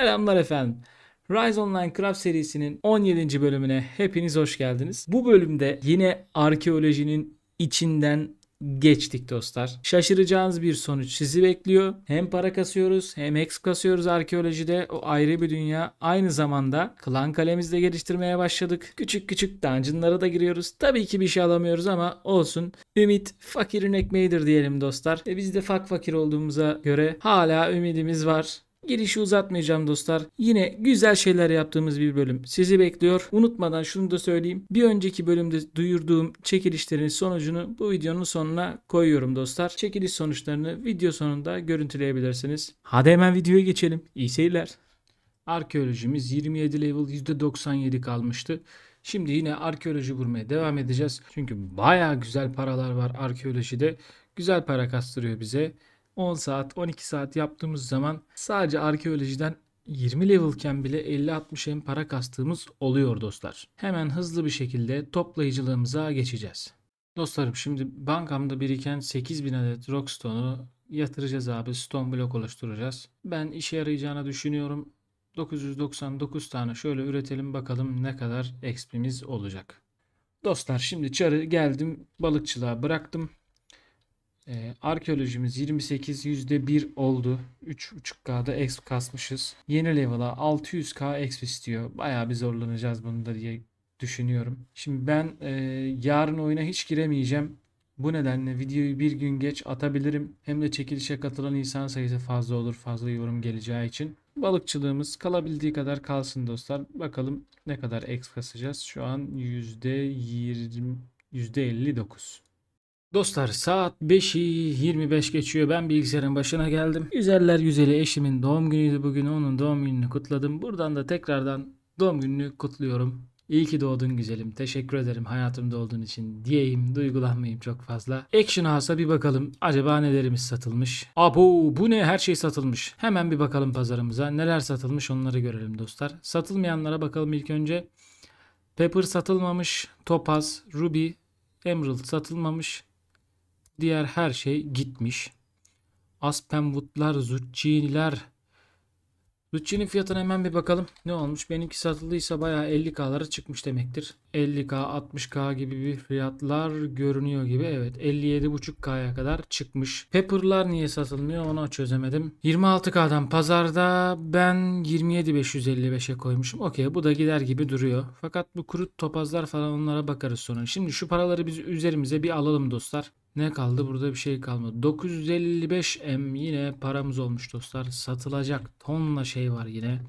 Selamlar efendim. Rise Online Craft serisinin 17. bölümüne hepiniz hoş geldiniz. Bu bölümde yine arkeolojinin içinden geçtik dostlar. Şaşıracağınız bir sonuç sizi bekliyor. Hem para kasıyoruz hem X kasıyoruz arkeolojide. O ayrı bir dünya. Aynı zamanda klan kalemizi geliştirmeye başladık. Küçük küçük dungeonlara da giriyoruz. Tabii ki bir şey alamıyoruz ama olsun. Ümit fakirin ekmeğidir diyelim dostlar. E biz de fak fakir olduğumuza göre hala ümidimiz var. Girişi uzatmayacağım dostlar. Yine güzel şeyler yaptığımız bir bölüm sizi bekliyor. Unutmadan şunu da söyleyeyim. Bir önceki bölümde duyurduğum çekilişlerin sonucunu bu videonun sonuna koyuyorum dostlar. Çekiliş sonuçlarını video sonunda görüntüleyebilirsiniz. Hadi hemen videoya geçelim. İyi seyirler. Arkeolojimiz 27 level %97 kalmıştı. Şimdi yine arkeoloji vurmaya devam edeceğiz. Çünkü baya güzel paralar var arkeolojide. Güzel para kastırıyor bize. 10 saat 12 saat yaptığımız zaman sadece arkeolojiden 20 levelken bile 50-60 em para kastığımız oluyor dostlar. Hemen hızlı bir şekilde toplayıcılığımıza geçeceğiz. Dostlarım şimdi bankamda biriken 8000 adet Rockstone'u yatıracağız abi. Stone block oluşturacağız. Ben işe yarayacağını düşünüyorum. 999 tane şöyle üretelim bakalım ne kadar XP'miz olacak. Dostlar şimdi çarı geldim balıkçılığa bıraktım. Ee, arkeolojimiz 28 %1 oldu. 3.5K'da exp kasmışız. Yeni level'a 600K exp istiyor. Bayağı bir zorlanacağız bunda diye düşünüyorum. Şimdi ben e, yarın oyuna hiç giremeyeceğim. Bu nedenle videoyu bir gün geç atabilirim. Hem de çekilişe katılan insan sayısı fazla olur. Fazla yorum geleceği için. Balıkçılığımız kalabildiği kadar kalsın dostlar. Bakalım ne kadar exp kasacağız. Şu an %20 %59. Dostlar saat 5'i 25 geçiyor. Ben bilgisayarın başına geldim. Güzeller güzeli eşimin doğum günüydü bugün. Onun doğum gününü kutladım. Buradan da tekrardan doğum gününü kutluyorum. İyi ki doğdun güzelim. Teşekkür ederim hayatımda olduğun için diyeyim. Duygulanmayayım çok fazla. Action House'a bir bakalım. Acaba nelerimiz satılmış? Abo bu ne? Her şey satılmış. Hemen bir bakalım pazarımıza. Neler satılmış onları görelim dostlar. Satılmayanlara bakalım ilk önce. Pepper satılmamış. Topaz, Ruby, Emerald satılmamış. Diğer her şey gitmiş. Aspenwood'lar, zucchini'ler. Zucchini fiyatına hemen bir bakalım. Ne olmuş? Benimki satıldıysa bayağı 50k'lara çıkmış demektir. 50k, 60k gibi bir fiyatlar görünüyor gibi. Evet 57.5k'ya kadar çıkmış. Pepper'lar niye satılmıyor onu çözemedim. 26k'dan pazarda ben 27.555'e koymuşum. Okey bu da gider gibi duruyor. Fakat bu kuru topazlar falan onlara bakarız sonra. Şimdi şu paraları biz üzerimize bir alalım dostlar. Ne kaldı? Burada bir şey kalmadı. 955M yine paramız olmuş dostlar. Satılacak tonla şey var yine.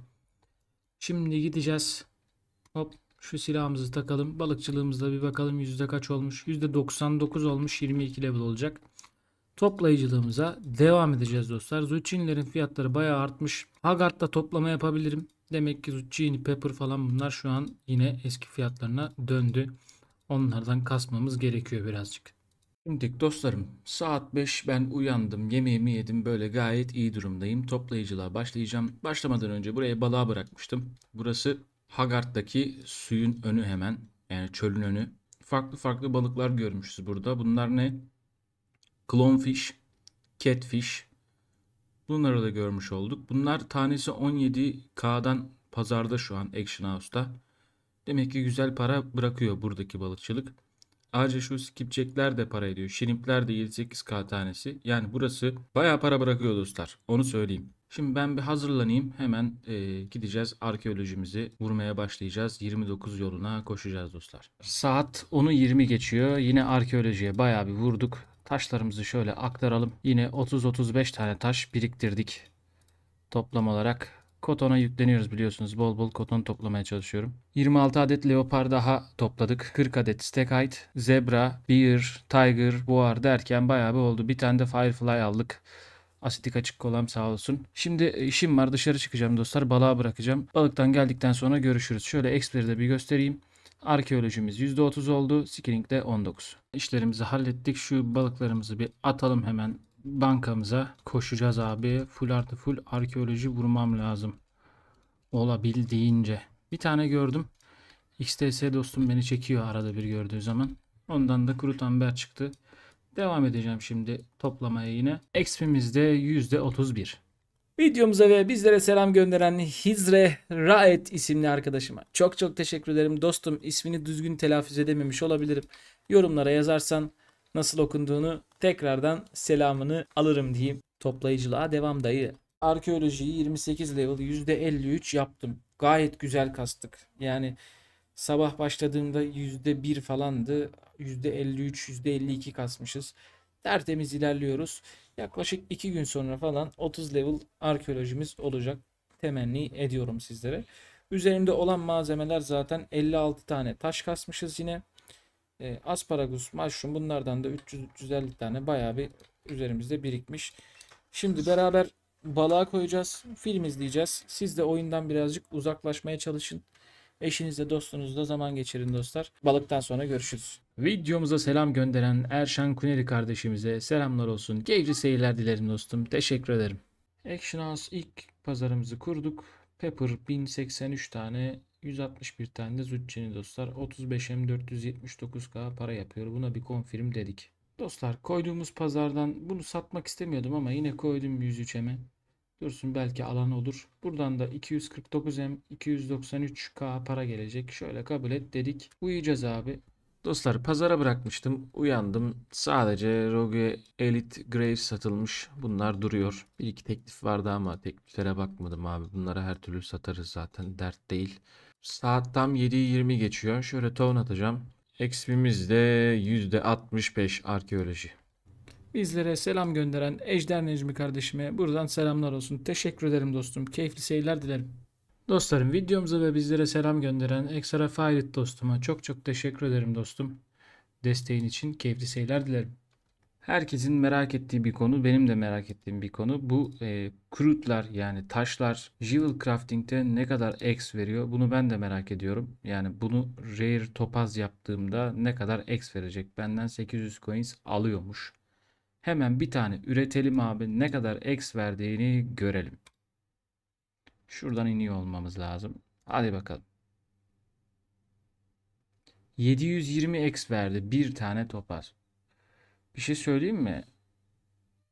Şimdi gideceğiz. Hop şu silahımızı takalım. Balıkçılığımızda bir bakalım yüzde kaç olmuş. Yüzde 99 olmuş. 22 level olacak. Toplayıcılığımıza devam edeceğiz dostlar. Zucchini'lerin fiyatları bayağı artmış. Haggard'da toplama yapabilirim. Demek ki zucchini, pepper falan bunlar şu an yine eski fiyatlarına döndü. Onlardan kasmamız gerekiyor birazcık. Şimdi dostlarım saat 5 ben uyandım yemeğimi yedim böyle gayet iyi durumdayım. Toplayıcılığa başlayacağım. Başlamadan önce buraya balığa bırakmıştım. Burası Haggard'daki suyun önü hemen yani çölün önü. Farklı farklı balıklar görmüşüz burada. Bunlar ne? Clownfish catfish. Bunları da görmüş olduk. Bunlar tanesi 17k'dan pazarda şu an Action House'da. Demek ki güzel para bırakıyor buradaki balıkçılık Ayrıca şu skipjackler de para ediyor. Shrimpler de 7-8k tanesi. Yani burası bayağı para bırakıyor dostlar. Onu söyleyeyim. Şimdi ben bir hazırlanayım. Hemen e, gideceğiz arkeolojimizi vurmaya başlayacağız. 29 yoluna koşacağız dostlar. Saat 10'u 20 geçiyor. Yine arkeolojiye bayağı bir vurduk. Taşlarımızı şöyle aktaralım. Yine 30-35 tane taş biriktirdik. Toplam olarak Kotona yükleniyoruz biliyorsunuz. Bol bol koton toplamaya çalışıyorum. 26 adet leopar daha topladık. 40 adet stekite, zebra, bear, tiger, boar derken bayağı bir oldu. Bir tane de firefly aldık. Asitik açık kolam sağ olsun. Şimdi işim var dışarı çıkacağım dostlar. Balığa bırakacağım. Balıktan geldikten sonra görüşürüz. Şöyle exper'i de bir göstereyim. Arkeolojimiz %30 oldu. Skilling de 19. İşlerimizi hallettik. Şu balıklarımızı bir atalım hemen bankamıza koşacağız abi. Full artı full arkeoloji vurmam lazım. Olabildiğince. Bir tane gördüm. XTS dostum beni çekiyor arada bir gördüğü zaman. Ondan da kuru amber çıktı. Devam edeceğim şimdi toplamaya yine. XP'miz de %31. Videomuza ve bizlere selam gönderen Hizre Raet isimli arkadaşıma çok çok teşekkür ederim. Dostum ismini düzgün telaffuz edememiş olabilirim. Yorumlara yazarsan nasıl okunduğunu tekrardan selamını alırım diyeyim. Toplayıcılığa devam dayı. Arkeolojiyi 28 level %53 yaptım. Gayet güzel kastık. Yani sabah başladığımda %1 falandı. %53, %52 kasmışız. Tertemiz ilerliyoruz. Yaklaşık 2 gün sonra falan 30 level arkeolojimiz olacak. Temenni ediyorum sizlere. Üzerinde olan malzemeler zaten 56 tane taş kasmışız yine. E, asparagus, mushroom bunlardan da 300-350 tane bayağı bir üzerimizde birikmiş. Şimdi beraber balığa koyacağız. Film izleyeceğiz. Siz de oyundan birazcık uzaklaşmaya çalışın. Eşinizle dostunuzla zaman geçirin dostlar. Balıktan sonra görüşürüz. Videomuza selam gönderen Erşan Kuneri kardeşimize selamlar olsun. Keyifli seyirler dilerim dostum. Teşekkür ederim. Action House ilk pazarımızı kurduk. Pepper 1083 tane 161 tane de Zucchini dostlar. 35M 479K para yapıyor. Buna bir confirm dedik. Dostlar koyduğumuz pazardan bunu satmak istemiyordum ama yine koydum 103M'e. Dursun belki alan olur. Buradan da 249M 293K para gelecek. Şöyle kabul et dedik. Uyuyacağız abi. Dostlar pazara bırakmıştım. Uyandım. Sadece Rogue Elite Graves satılmış. Bunlar duruyor. Bir iki teklif vardı ama tekliflere bakmadım abi. Bunları her türlü satarız zaten. Dert değil. Saat tam 7.20 geçiyor. Şöyle ton atacağım. XP'miz de %65 arkeoloji. Bizlere selam gönderen Ejder Necmi kardeşime buradan selamlar olsun. Teşekkür ederim dostum. Keyifli seyirler dilerim. Dostlarım videomuza ve bizlere selam gönderen Extra Fired dostuma çok çok teşekkür ederim dostum. Desteğin için keyifli seyirler dilerim. Herkesin merak ettiği bir konu, benim de merak ettiğim bir konu. Bu e, krutlar yani taşlar Jewel Crafting'de ne kadar X veriyor? Bunu ben de merak ediyorum. Yani bunu Rare Topaz yaptığımda ne kadar X verecek? Benden 800 coins alıyormuş. Hemen bir tane üretelim abi. Ne kadar X verdiğini görelim. Şuradan iniyor olmamız lazım. Hadi bakalım. 720 X verdi. Bir tane topaz. Bir şey söyleyeyim mi?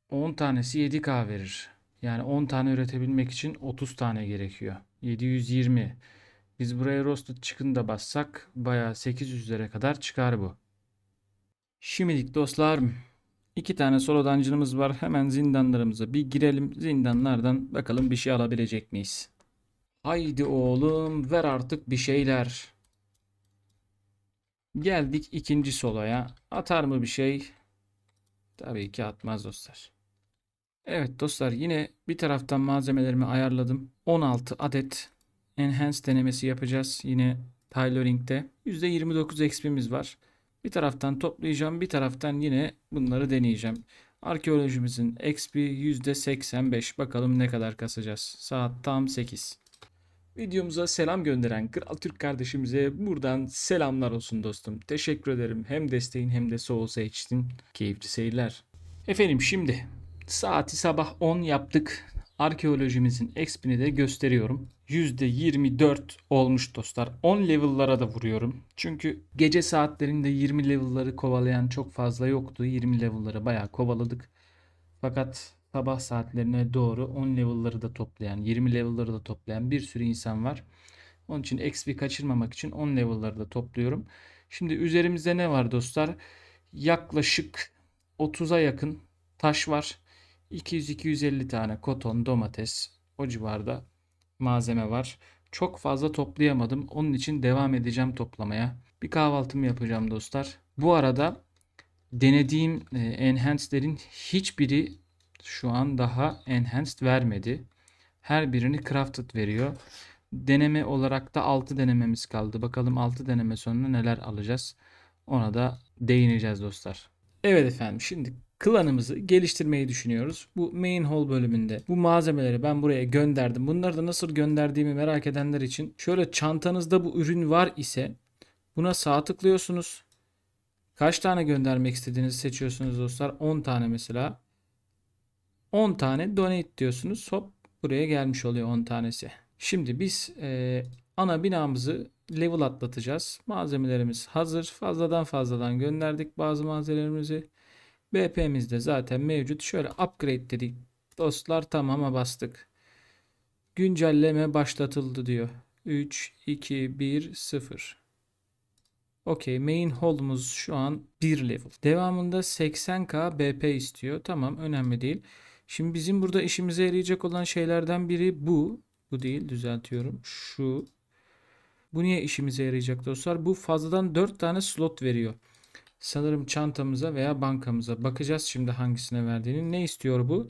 10 tanesi 7K verir. Yani 10 tane üretebilmek için 30 tane gerekiyor. 720. Biz buraya roasted chicken da bassak bayağı 800'lere kadar çıkar bu. Şimdilik dostlar iki tane solo dungeon'ımız var. Hemen zindanlarımıza bir girelim. Zindanlardan bakalım bir şey alabilecek miyiz? Haydi oğlum ver artık bir şeyler. Geldik ikinci soloya. Atar mı bir şey? Tabii ki atmaz dostlar. Evet dostlar yine bir taraftan malzemelerimi ayarladım. 16 adet enhance denemesi yapacağız. Yine tailoring'de. %29 XP'miz var. Bir taraftan toplayacağım. Bir taraftan yine bunları deneyeceğim. Arkeolojimizin XP %85. Bakalım ne kadar kasacağız. Saat tam 8. Videomuza selam gönderen Kral Türk kardeşimize buradan selamlar olsun dostum. Teşekkür ederim. Hem desteğin hem de Souls'a için keyifli seyirler. Efendim şimdi saati sabah 10 yaptık. Arkeolojimizin expini de gösteriyorum. %24 olmuş dostlar. 10 level'lara da vuruyorum. Çünkü gece saatlerinde 20 level'ları kovalayan çok fazla yoktu. 20 level'ları bayağı kovaladık. Fakat sabah saatlerine doğru 10 level'ları da toplayan, 20 level'ları da toplayan bir sürü insan var. Onun için XP kaçırmamak için 10 level'ları da topluyorum. Şimdi üzerimizde ne var dostlar? Yaklaşık 30'a yakın taş var. 200-250 tane koton, domates o civarda malzeme var. Çok fazla toplayamadım. Onun için devam edeceğim toplamaya. Bir kahvaltımı yapacağım dostlar. Bu arada denediğim e, enhance'lerin hiçbiri şu an daha enhanced vermedi. Her birini crafted veriyor. Deneme olarak da 6 denememiz kaldı. Bakalım 6 deneme sonunda neler alacağız. Ona da değineceğiz dostlar. Evet efendim şimdi klanımızı geliştirmeyi düşünüyoruz. Bu main hall bölümünde bu malzemeleri ben buraya gönderdim. Bunları da nasıl gönderdiğimi merak edenler için şöyle çantanızda bu ürün var ise buna sağ tıklıyorsunuz. Kaç tane göndermek istediğinizi seçiyorsunuz dostlar. 10 tane mesela. 10 tane donate diyorsunuz. Hop buraya gelmiş oluyor 10 tanesi. Şimdi biz e, ana binamızı level atlatacağız. Malzemelerimiz hazır. Fazladan fazladan gönderdik bazı malzemelerimizi. BP'miz de zaten mevcut. Şöyle upgrade dedik. Dostlar tamama bastık. Güncelleme başlatıldı diyor. 3, 2, 1, 0. Okey. Main hold'umuz şu an 1 level. Devamında 80k BP istiyor. Tamam önemli değil. Şimdi bizim burada işimize yarayacak olan şeylerden biri bu. Bu değil düzeltiyorum. Şu. Bu niye işimize yarayacak dostlar? Bu fazladan 4 tane slot veriyor. Sanırım çantamıza veya bankamıza. Bakacağız şimdi hangisine verdiğini. Ne istiyor bu?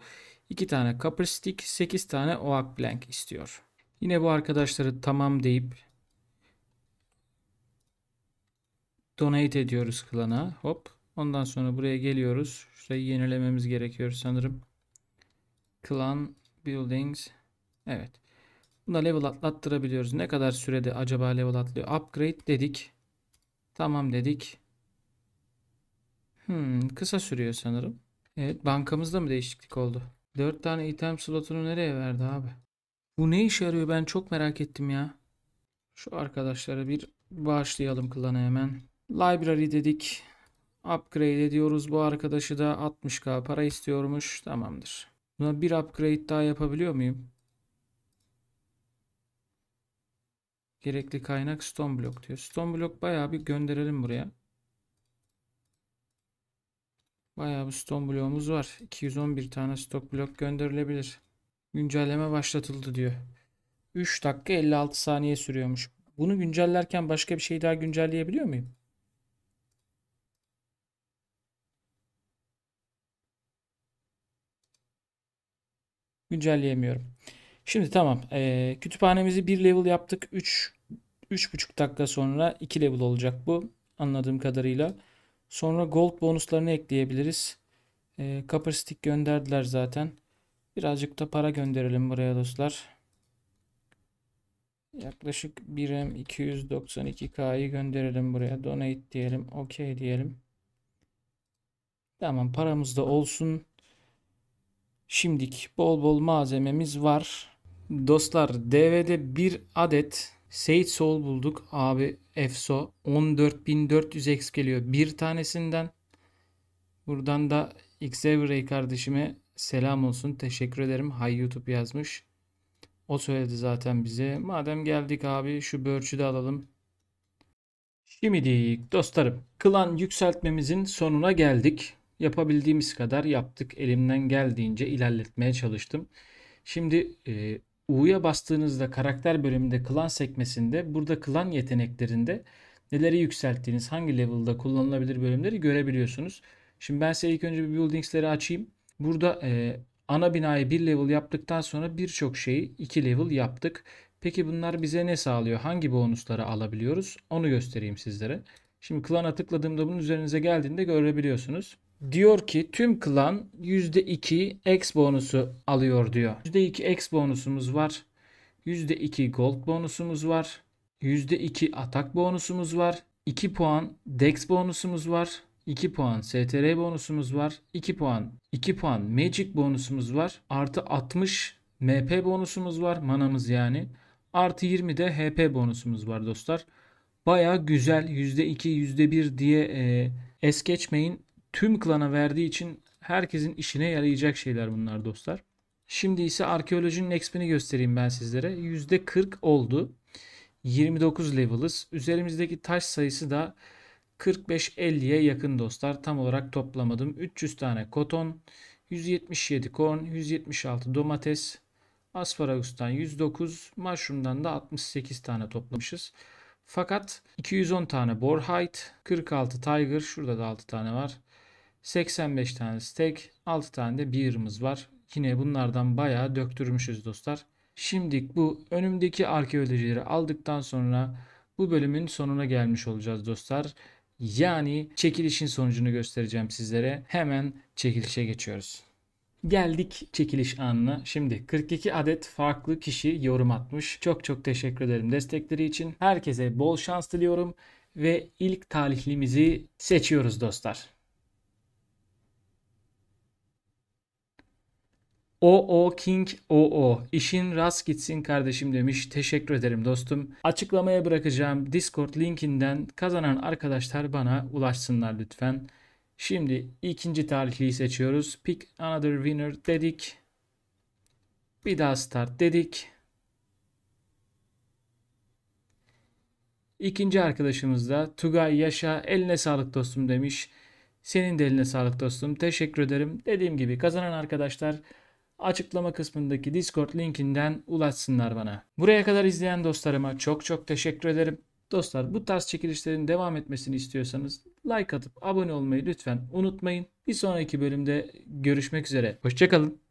2 tane copper stick, 8 tane oak blank istiyor. Yine bu arkadaşları tamam deyip donate ediyoruz klana. Hop. Ondan sonra buraya geliyoruz. Şurayı yenilememiz gerekiyor sanırım. Clan buildings. Evet. Buna level atlattırabiliyoruz. Ne kadar sürede acaba level atlıyor? Upgrade dedik. Tamam dedik. Hmm, kısa sürüyor sanırım. Evet bankamızda mı değişiklik oldu? 4 tane item slotunu nereye verdi abi? Bu ne işe yarıyor ben çok merak ettim ya. Şu arkadaşlara bir bağışlayalım klana hemen. Library dedik. Upgrade ediyoruz bu arkadaşı da 60k para istiyormuş. Tamamdır. Buna bir upgrade daha yapabiliyor muyum? Gerekli kaynak stone block diyor. Stone block bayağı bir gönderelim buraya. Bayağı bir stone bloğumuz var. 211 tane stok blok gönderilebilir. Güncelleme başlatıldı diyor. 3 dakika 56 saniye sürüyormuş. Bunu güncellerken başka bir şey daha güncelleyebiliyor muyum? Güncelleyemiyorum. Şimdi tamam. Ee, kütüphanemizi bir level yaptık. 3 3,5 dakika sonra 2 level olacak bu. Anladığım kadarıyla. Sonra gold bonuslarını ekleyebiliriz. E, copper gönderdiler zaten. Birazcık da para gönderelim buraya dostlar. Yaklaşık 1M 292K'yı gönderelim buraya. Donate diyelim. OK diyelim. Tamam paramız da olsun. Şimdik bol bol malzememiz var. Dostlar DV'de bir adet Sage Soul bulduk. Abi EFSO 14400X geliyor. Bir tanesinden. Buradan da Xavier kardeşime selam olsun. Teşekkür ederim. Hay YouTube yazmış. O söyledi zaten bize. Madem geldik abi şu börçü de alalım. Şimdi dostlarım klan yükseltmemizin sonuna geldik. Yapabildiğimiz kadar yaptık. Elimden geldiğince ilerletmeye çalıştım. Şimdi e, U'ya bastığınızda karakter bölümünde klan sekmesinde burada klan yeteneklerinde neleri yükselttiğiniz hangi level'da kullanılabilir bölümleri görebiliyorsunuz. Şimdi ben size ilk önce bir buildings'leri açayım. Burada e, ana binayı bir level yaptıktan sonra birçok şeyi iki level yaptık. Peki bunlar bize ne sağlıyor? Hangi bonusları alabiliyoruz? Onu göstereyim sizlere. Şimdi klana tıkladığımda bunun üzerinize geldiğinde görebiliyorsunuz. Diyor ki tüm klan %2 X bonusu alıyor diyor. %2 X bonusumuz var. %2 gold bonusumuz var. %2 atak bonusumuz var. 2 puan dex bonusumuz var. 2 puan STR bonusumuz var. 2 puan 2 puan magic bonusumuz var. Artı 60 MP bonusumuz var. Manamız yani. Artı 20 de HP bonusumuz var dostlar. Baya güzel %2 %1 diye e, es geçmeyin tüm klana verdiği için herkesin işine yarayacak şeyler bunlar dostlar. Şimdi ise arkeolojinin exp'ini göstereyim ben sizlere. %40 oldu. 29 level'ız. Üzerimizdeki taş sayısı da 45-50'ye yakın dostlar. Tam olarak toplamadım. 300 tane koton, 177 korn, 176 domates, asparagustan 109, mushroom'dan da 68 tane toplamışız. Fakat 210 tane borhite, 46 tiger, şurada da 6 tane var. 85 tane steak, 6 tane de beer'ımız var. Yine bunlardan bayağı döktürmüşüz dostlar. Şimdi bu önümdeki arkeolojileri aldıktan sonra bu bölümün sonuna gelmiş olacağız dostlar. Yani çekilişin sonucunu göstereceğim sizlere. Hemen çekilişe geçiyoruz. Geldik çekiliş anına. Şimdi 42 adet farklı kişi yorum atmış. Çok çok teşekkür ederim destekleri için. Herkese bol şans diliyorum ve ilk talihlimizi seçiyoruz dostlar. OO King OO işin rast gitsin kardeşim demiş. Teşekkür ederim dostum. Açıklamaya bırakacağım Discord linkinden kazanan arkadaşlar bana ulaşsınlar lütfen. Şimdi ikinci tarihliyi seçiyoruz. Pick another winner dedik. Bir daha start dedik. İkinci arkadaşımız da Tugay Yaşa eline sağlık dostum demiş. Senin de eline sağlık dostum. Teşekkür ederim. Dediğim gibi kazanan arkadaşlar açıklama kısmındaki Discord linkinden ulaşsınlar bana. Buraya kadar izleyen dostlarıma çok çok teşekkür ederim. Dostlar bu tarz çekilişlerin devam etmesini istiyorsanız like atıp abone olmayı lütfen unutmayın. Bir sonraki bölümde görüşmek üzere. Hoşçakalın.